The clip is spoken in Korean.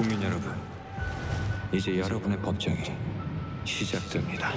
국민 여러분, 이제 여러분의 법정이 시작됩니다.